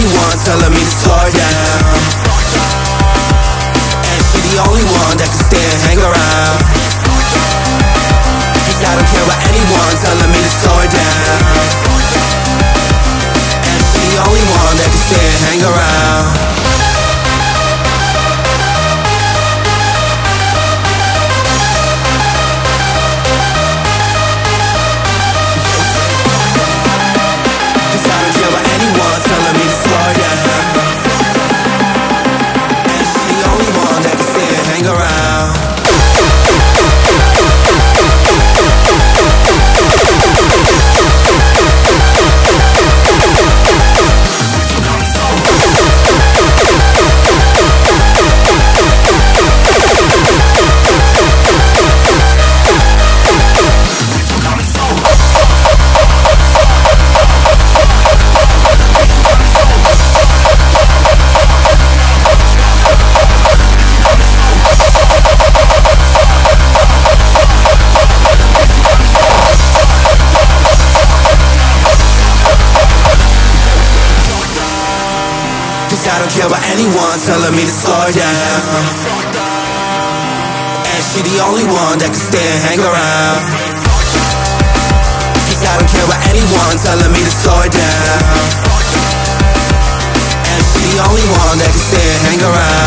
anyone telling me to slow down. And she the only one that can stay and hang around. Cause I don't care what anyone telling me to slow down. And she the only one that can stay and hang around. I don't care about anyone telling me to slow down. And she the only one that can stay and hang around. I don't care what anyone telling me to slow down. And she the only one that can stay and hang around.